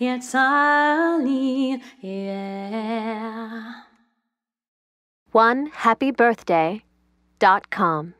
Marlene, yeah. One happy birthday dot com.